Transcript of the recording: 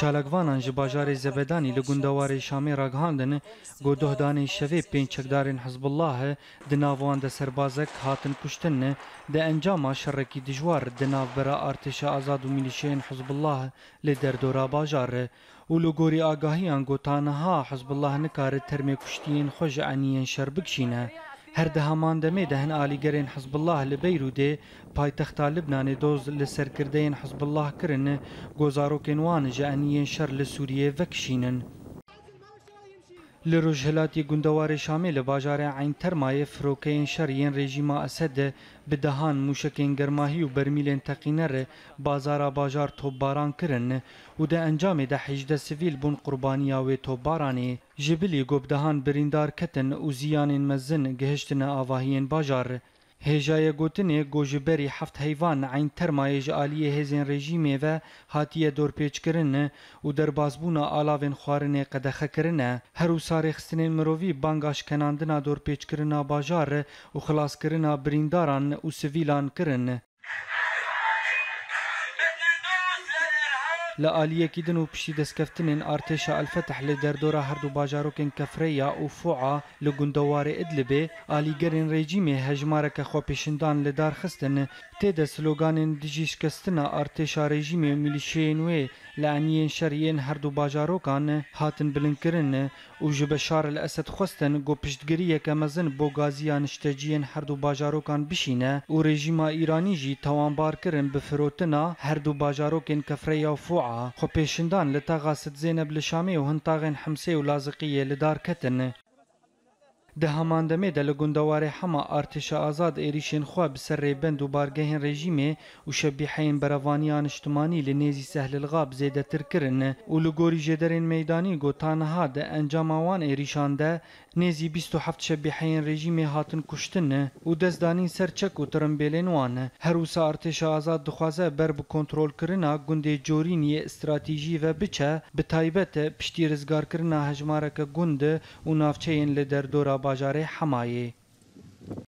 Çalakvanan ji bajarê Zebedanî li gundawarê Şamê ragihandin got dohdanê şevê pênc çekdarên Hizbullah di nav wan de serbazek hatin kuştin de encama şerrekî dijwar di navbera artêşa azad û milîşeyên Hizbullah lê derdora bajar û li gorî agahiyan gotanha Hizbullah nikare termê kuştiyên xwe ji eniyên şer bikişîne. هەردە هەماندەمێ دەهن ئالیگەرێن حزبله لە بەیرودێ پایتەختا لبنانێ دۆز لە سەرکردەیەن حزبله کرن گۆزارۆکێن وانە ژە ئەنیەن شەر لە سووریە ڤەکشینن. Li Rojhilatê Gundewarê Şamê li bajarê Eyn Termayê firokeyên şer yên rejîma Esedê bi dehan mûşekên germahî û bermîlên teqînerê bazara bajar topbaran kirin û di encamê de hejde sivîl bûn qurbaniya wê topbaranê ji bilî gobdehan birîndar ketin û ziyanên mezin gihiştine avahiyên bajar. هجای گوتنی گوجبری هفت حیوان عین ترمایه جالی هزین رژیمی و هاتیه دور پیچ کرن و در بازبون آلاوین خوارن قدخه کرن هر و سارخستن مرووی بانگاش کناندنا دور پیچ کرن باجار و خلاص کرن برینداران و سویلان کرن لە ئالیەکیدن و پشتی دەستکەفتنن ئارتێشە ئەلفەتح لە دەردۆرە هەردوو باژارۆکن کەفرەیە و فوعا لە گوندەوارێ ئەدلبێ ئالیگەرین ڕێجیمێ هەژمارەکە خۆپیشندان لە دارخستن تێدە سلۆگانن دژی شکستنە ئارتێشا ڕێژیمێ و میلیشەیە نوێ لە ئەنیەن شەریەن هەردوو باژارۆکان هاتن بلندکردن و ji بە شار لە ئەسد خستن گۆ پشتگیریەکە مەزن بۆ گازیان شتەجیین هەردوو باژارۆکان بشینە و ڕێژیما ئیرانی ژی تاوانبارکردن بە فرۆتنە هەردوو باژارۆکن کەفرەیە و فوعا طلوعها خو پیشندان لە تاغاست زێنەب لە شامی و هەندتاغێن حمسێ و لازقیە لە دارکەتن ده همان دمه ده لگندوار همه ارتش آزاد ایریشن خواه بسر ریبند و بارگهن رژیمه و شبیحین بروانیان اجتماعی لنیزی سهل الغاب زیده تر کرن و لگوری جدرین میدانی گو تانها ده انجام آوان ایریشان ده نیزی 27 شبیحین رژیمه هاتن کشتن و دزدانین سرچک و ترمبیلین وان هروسا ارتش آزاد دخوازه بر به کنترول کرنا گنده جورینی استراتیجی و بچه به تایبت پشتی رزگار کرنا هجمارک گنده و نافچه لدردورا بازار حمایه